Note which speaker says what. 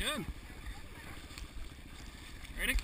Speaker 1: Good. Ready?